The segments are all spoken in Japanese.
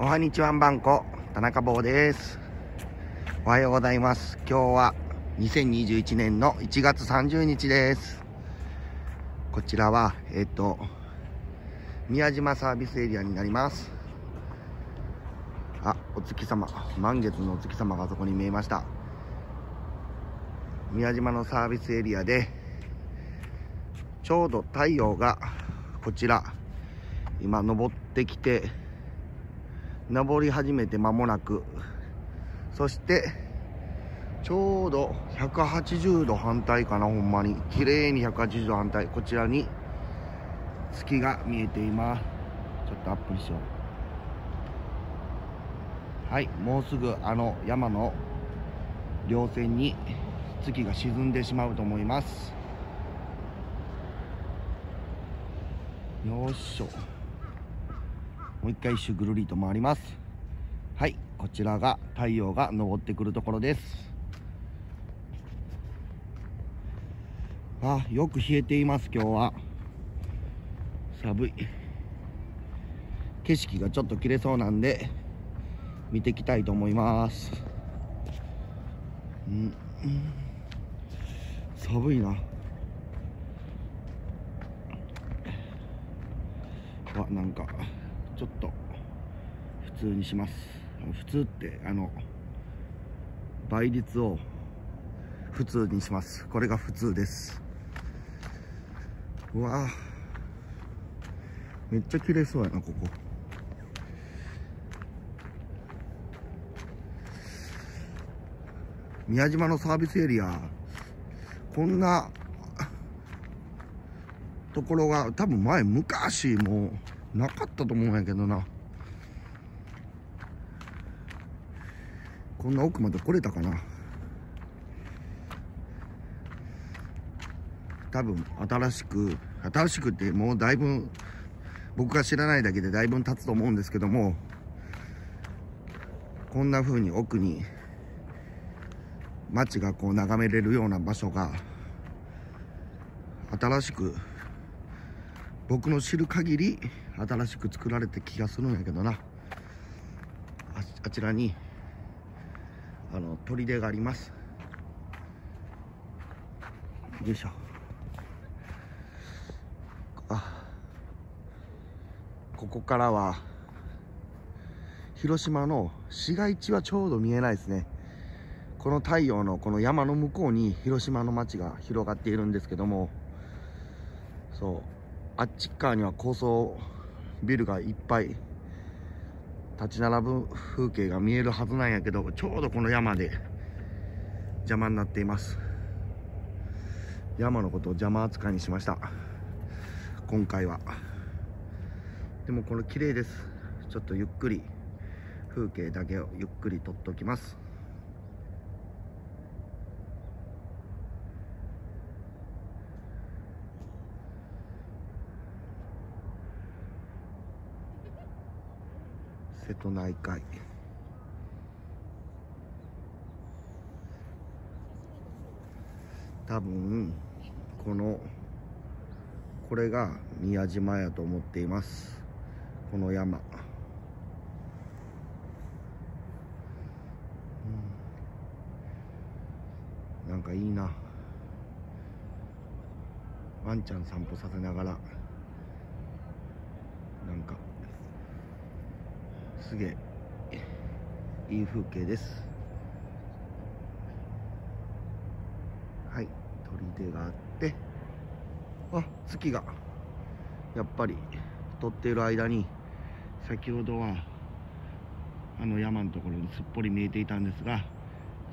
おはにちはんばんこ田中坊です。おはようございます。今日は2021年の1月30日です。こちらはえっ、と宮島サービスエリアになります。あお月様。満月のお月様がそこに見えました。宮島のサービスエリアでちょうど太陽がこちら今昇ってきて登り始めて間もなく。そしてちょうど180度反対かなほんまに。綺麗に180度反対。こちらに月が見えています。ちょっとアップにしよう。はいもうすぐあの山の稜線に月が沈んでしまうと思います。よっしょ。もう一回一周ぐるりと回ります。はいこちらが太陽が昇ってくるところです。あよく冷えています今日は。寒い。景色がちょっと切れそうなんで見ていきたいと思います。うん、寒いな。わなんか。ちょっと普通にします。普通ってあの倍率を普通にします。これが普通です。うわめっちゃ綺麗そうやなここ。宮島のサービスエリア。こんなところが多分前昔もうなかったと思うんやけどな。こんな奥まで来れたかな。多分新しく新しくってもうだいぶ僕が知らないだけでだいぶ経つと思うんですけどもこんな風に奥に街がこう眺めれるような場所が新しく僕の知る限り新しく作られて気がするんやけどな。あちらにあの砦があります。よいしょ。あここからは広島の市街地はちょうど見えないですね。この太陽のこの山の向こうに広島の街が広がっているんですけども。そう。あっち側には高層ビルがいっぱい立ち並ぶ風景が見えるはずなんやけどちょうどこの山で邪魔になっています。山のことを邪魔扱いにしました。今回は。でもこれ綺麗です。ちょっとゆっくり。風景だけをゆっくり撮っておきます。瀬戸内海。多分このこれが宮島やと思っています。この山、うん、なんかいいな。ワンちゃん散歩させながらなんかすげえ。いい風景です。はい。砦があって。あ月が。やっぱり撮っている間に先ほどはあの山のところにすっぽり見えていたんですが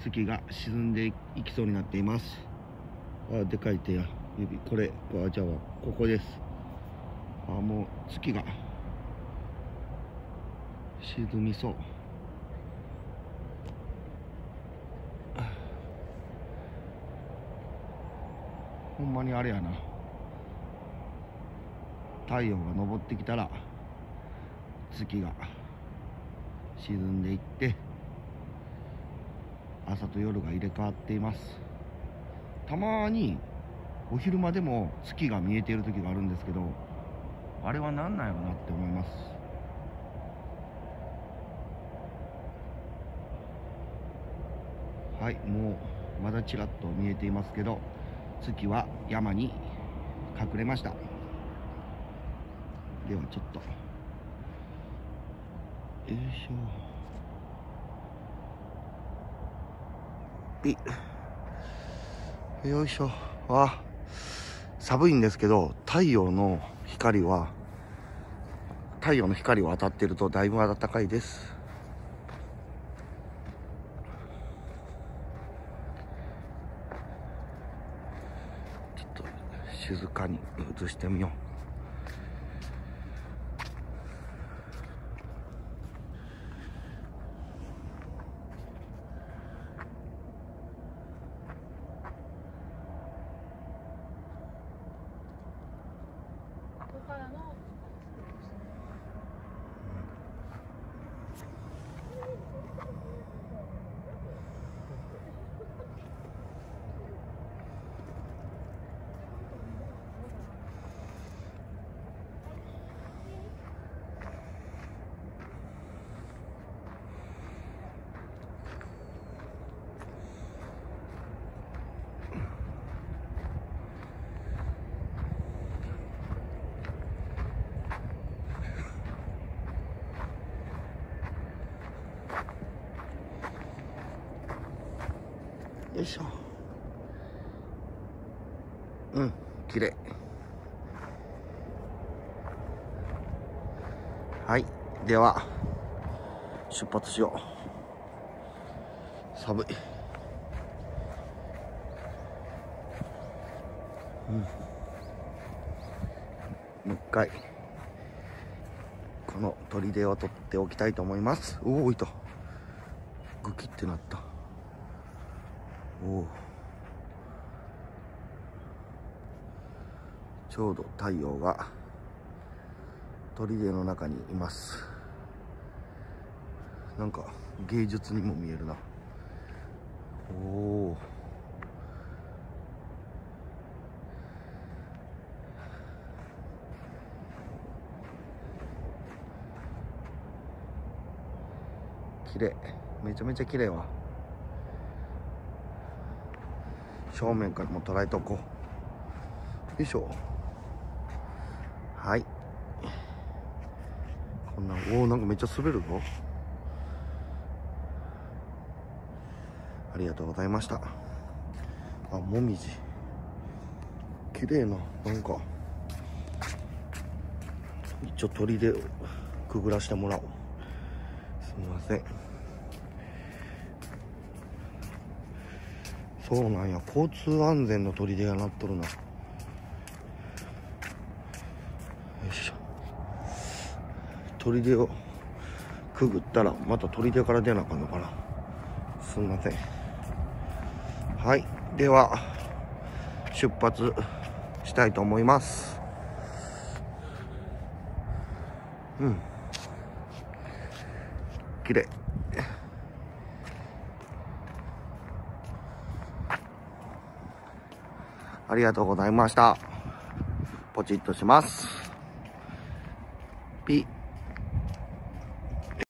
月が沈んでいきそうになっています。あでかい手や。指これじゃあここです。あもう月が沈みそう。ほんまにあれやな。太陽が昇ってきたら月が沈んでいって朝と夜が入れ替わっています。たまにお昼間でも月が見えている時があるんですけどあれは何なんやろなって思います。はいもうまだちらっと見えていますけど月は山に隠れました。ではちょっと。よいしょ。い。よいしょ。あ寒いんですけど太陽の光は太陽の光を当たってるとだいぶ暖かいですちょっと静かに映してみよう。よいしょ。うん綺麗。はいでは出発しよう。寒い。うん。もう一回この砦を取っておきたいと思います。おおいた。グキってなった。ちょうど太陽が砦の中にいます。なんか芸術にも見えるな。おお綺麗。めちゃめちゃ綺麗わ。正面からも捉えとこう。よいしょ。はい。こんなおおなんかめっちゃ滑るぞ。ありがとうございました。あもみじ。綺麗ななんか。一応鳥でくぐらしてもらおう。すみません。そうなんや。交通安全の砦がなっとるな。よいしょ。砦をくぐったらまた砦から出なあかんのかな。すみません。はい。では出発したいと思います。うん。綺麗。ありがとうございました。ポチッとします。ピッ。